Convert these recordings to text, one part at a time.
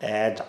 Eh già.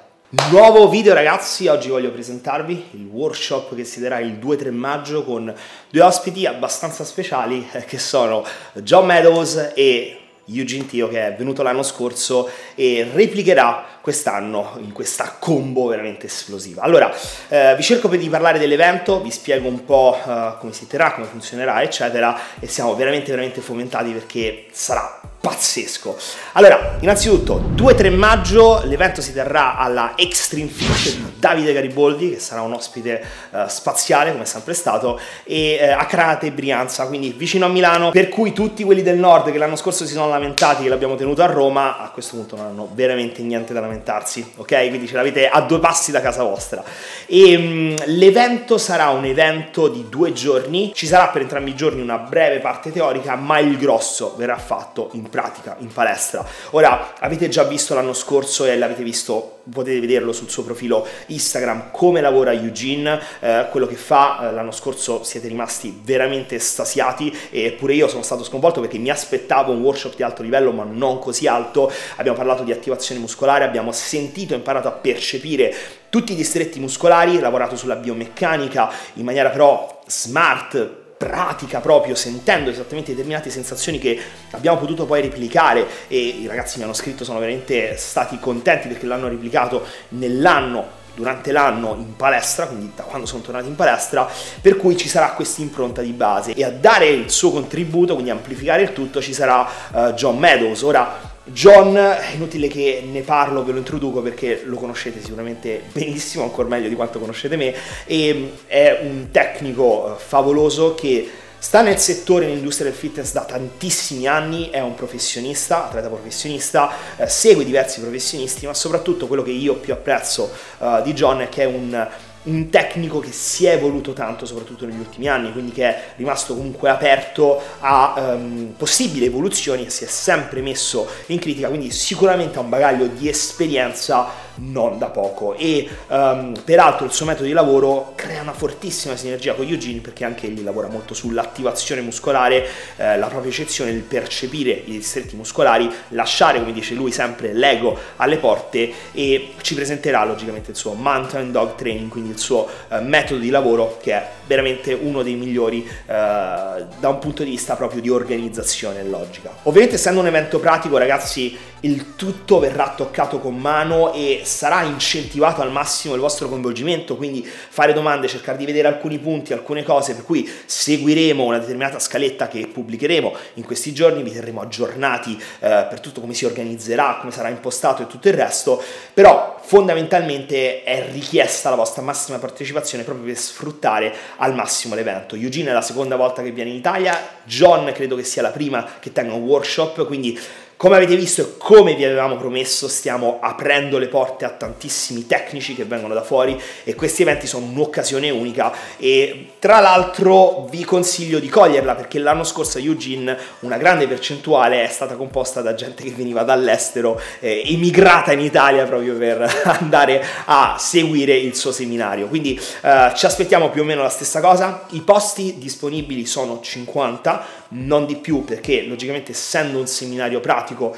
Nuovo video ragazzi, oggi voglio presentarvi il workshop che si terrà il 2-3 maggio con due ospiti abbastanza speciali eh, che sono John Meadows e Eugene Tio che è venuto l'anno scorso e replicherà quest'anno in questa combo veramente esplosiva. Allora, eh, vi cerco di parlare dell'evento, vi spiego un po' eh, come si terrà, come funzionerà, eccetera, e siamo veramente veramente fomentati perché sarà pazzesco. Allora, innanzitutto, 2-3 maggio l'evento si terrà alla Extreme Fish di Davide Gariboldi, che sarà un ospite uh, spaziale, come è sempre stato, e uh, a Crate Brianza, quindi vicino a Milano, per cui tutti quelli del nord che l'anno scorso si sono lamentati che l'abbiamo tenuto a Roma, a questo punto non hanno veramente niente da lamentarsi, ok? Quindi ce l'avete a due passi da casa vostra. E um, l'evento sarà un evento di due giorni, ci sarà per entrambi i giorni una breve parte teorica, ma il grosso verrà fatto in pratica, in palestra. Ora, avete già visto l'anno scorso e l'avete visto, potete vederlo sul suo profilo Instagram, come lavora Eugene, eh, quello che fa, eh, l'anno scorso siete rimasti veramente estasiati e pure io sono stato sconvolto perché mi aspettavo un workshop di alto livello ma non così alto, abbiamo parlato di attivazione muscolare, abbiamo sentito, imparato a percepire tutti i distretti muscolari, lavorato sulla biomeccanica in maniera però smart, pratica proprio, sentendo esattamente determinate sensazioni che abbiamo potuto poi replicare e i ragazzi mi hanno scritto, sono veramente stati contenti perché l'hanno replicato nell'anno durante l'anno in palestra, quindi da quando sono tornati in palestra, per cui ci sarà questa impronta di base e a dare il suo contributo, quindi amplificare il tutto, ci sarà uh, John Meadows. Ora John, inutile che ne parlo, ve lo introduco perché lo conoscete sicuramente benissimo, ancora meglio di quanto conoscete me, e è un tecnico eh, favoloso che sta nel settore nell'industria del fitness da tantissimi anni, è un professionista, atleta professionista, eh, segue diversi professionisti, ma soprattutto quello che io più apprezzo uh, di John è che è un un tecnico che si è evoluto tanto, soprattutto negli ultimi anni, quindi che è rimasto comunque aperto a um, possibili evoluzioni e si è sempre messo in critica, quindi sicuramente ha un bagaglio di esperienza non da poco e um, peraltro il suo metodo di lavoro crea una fortissima sinergia con Eugene perché anche egli lavora molto sull'attivazione muscolare, eh, la propria eccezione, il percepire i distretti muscolari, lasciare come dice lui sempre l'ego alle porte e ci presenterà logicamente il suo Mountain Dog Training, quindi il suo eh, metodo di lavoro che è veramente uno dei migliori eh, da un punto di vista proprio di organizzazione e logica. Ovviamente essendo un evento pratico ragazzi il tutto verrà toccato con mano e sarà incentivato al massimo il vostro coinvolgimento, quindi fare domande, cercare di vedere alcuni punti, alcune cose, per cui seguiremo una determinata scaletta che pubblicheremo in questi giorni, vi terremo aggiornati eh, per tutto come si organizzerà, come sarà impostato e tutto il resto, però fondamentalmente è richiesta la vostra massima partecipazione proprio per sfruttare al massimo l'evento. Eugene è la seconda volta che viene in Italia, John credo che sia la prima che tenga un workshop, quindi come avete visto e come vi avevamo promesso, stiamo aprendo le porte a tantissimi tecnici che vengono da fuori e questi eventi sono un'occasione unica e tra l'altro vi consiglio di coglierla perché l'anno scorso a Eugene una grande percentuale è stata composta da gente che veniva dall'estero, eh, emigrata in Italia proprio per andare a seguire il suo seminario. Quindi eh, ci aspettiamo più o meno la stessa cosa. I posti disponibili sono 50, non di più perché logicamente essendo un seminario pratico pratico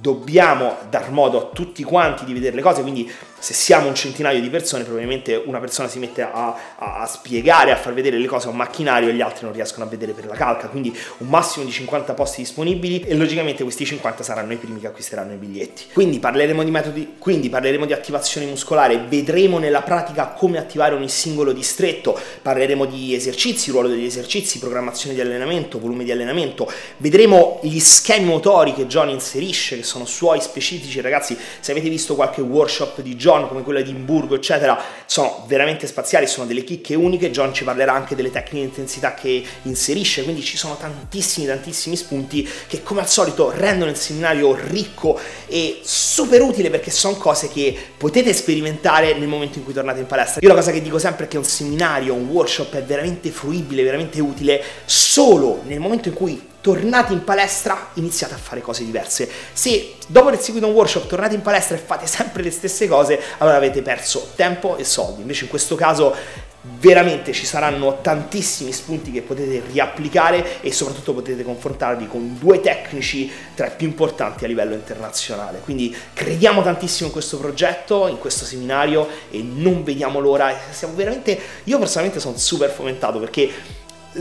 dobbiamo dar modo a tutti quanti di vedere le cose, quindi se siamo un centinaio di persone, probabilmente una persona si mette a, a, a, spiegare, a far vedere le cose a un macchinario e gli altri non riescono a vedere per la calca, quindi un massimo di 50 posti disponibili e logicamente questi 50 saranno i primi che acquisteranno i biglietti. Quindi parleremo di metodi, quindi parleremo di attivazione muscolare, vedremo nella pratica come attivare ogni singolo distretto, parleremo di esercizi, ruolo degli esercizi, programmazione di allenamento, volume di allenamento, vedremo gli schemi motori che John inserisce, che sono suoi specifici, ragazzi, se avete visto qualche workshop di John come quella di Imburgo, eccetera, sono veramente spaziali, sono delle chicche uniche. John ci parlerà anche delle tecniche di intensità che inserisce, quindi ci sono tantissimi, tantissimi spunti che come al solito rendono il seminario ricco e super utile perché sono cose che potete sperimentare nel momento in cui tornate in palestra. Io la cosa che dico sempre è che un seminario, un workshop è veramente fruibile, veramente utile solo nel momento in cui tornate in palestra, iniziate a fare cose diverse. Se dopo aver seguito un workshop tornate in palestra e fate sempre le stesse cose, allora avete perso tempo e soldi. Invece in questo caso veramente ci saranno tantissimi spunti che potete riapplicare e soprattutto potete confrontarvi con due tecnici tra i più importanti a livello internazionale. Quindi crediamo tantissimo in questo progetto, in questo seminario e non vediamo l'ora. Siamo veramente, io personalmente sono super fomentato perché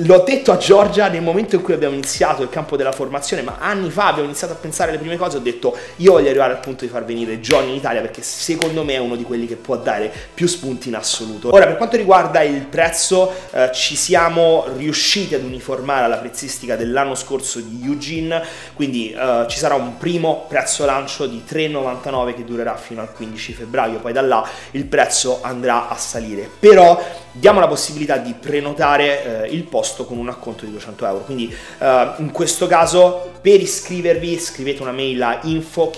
L'ho detto a Giorgia nel momento in cui abbiamo iniziato il campo della formazione, ma anni fa abbiamo iniziato a pensare alle prime cose, ho detto io voglio arrivare al punto di far venire Johnny in Italia perché secondo me è uno di quelli che può dare più spunti in assoluto. Ora per quanto riguarda il prezzo eh, ci siamo riusciti ad uniformare alla prezzistica dell'anno scorso di Eugene, quindi eh, ci sarà un primo prezzo lancio di 3,99 che durerà fino al 15 febbraio, poi da là il prezzo andrà a salire. Però diamo la possibilità di prenotare eh, il posto con un acconto di 200 euro. Quindi eh, in questo caso per iscrivervi scrivete una mail a info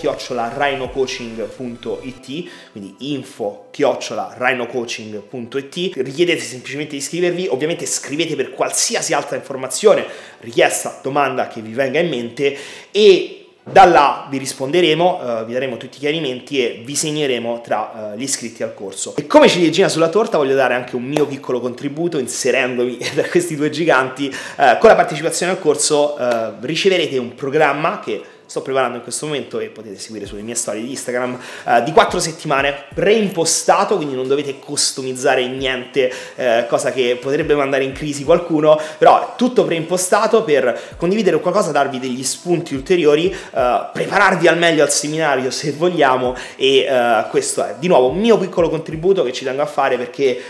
rhinocoaching.it quindi info rhinocoaching.it richiedete semplicemente di iscrivervi ovviamente scrivete per qualsiasi altra informazione richiesta domanda che vi venga in mente e da là vi risponderemo, uh, vi daremo tutti i chiarimenti e vi segneremo tra uh, gli iscritti al corso. E come ciliegina sulla torta voglio dare anche un mio piccolo contributo inserendomi da questi due giganti. Uh, con la partecipazione al corso riceverete un programma che sto preparando in questo momento e potete seguire sulle mie storie di Instagram, uh, di quattro settimane, preimpostato, quindi non dovete customizzare niente, uh, cosa che potrebbe mandare in crisi qualcuno, però tutto preimpostato per condividere qualcosa, darvi degli spunti ulteriori, uh, prepararvi al meglio al seminario se vogliamo e questo è di nuovo un mio piccolo contributo che ci tengo a fare perché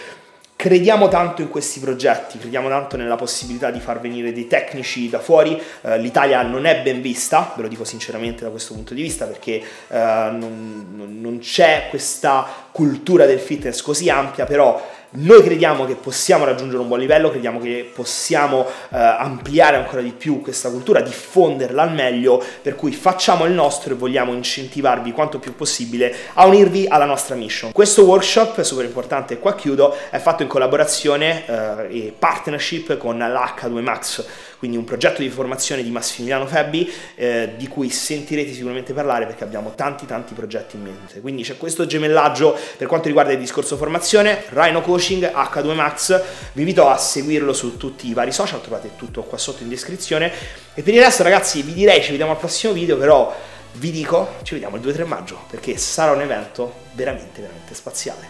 Crediamo tanto in questi progetti, crediamo tanto nella possibilità di far venire dei tecnici da fuori. Eh, L'Italia non è ben vista, ve lo dico sinceramente da questo punto di vista, perché eh, non, non c'è questa cultura del fitness così ampia, però noi crediamo che possiamo raggiungere un buon livello, crediamo che possiamo eh, ampliare ancora di più questa cultura, diffonderla al meglio, per cui facciamo il nostro e vogliamo incentivarvi quanto più possibile a unirvi alla nostra mission. Questo workshop, super importante, qua chiudo, è fatto in collaborazione eh, e partnership con l'H2 Max quindi un progetto di formazione di Massimiliano Febbi eh, di cui sentirete sicuramente parlare perché abbiamo tanti tanti progetti in mente. Quindi c'è questo gemellaggio per quanto riguarda il discorso formazione, Rhino Coaching, H2 Max, vi invito a seguirlo su tutti i vari social, trovate tutto qua sotto in descrizione e per il resto ragazzi vi direi ci vediamo al prossimo video però vi dico ci vediamo il 2-3 maggio perché sarà un evento veramente veramente spaziale.